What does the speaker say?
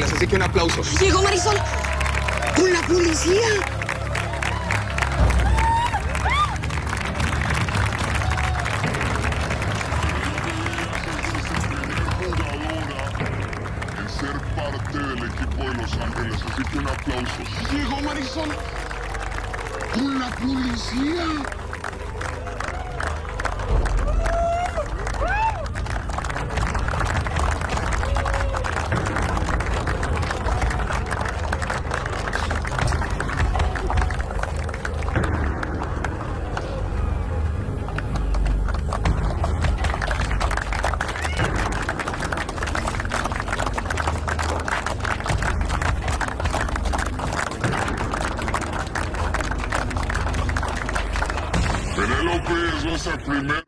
necesiten aplausos. Llegó Marisol. Con la policía. en ser parte del equipo de Los Ángeles, así que un aplauso. Llegó Marisol. ¡Con la policía! Penélope es nuestra primera.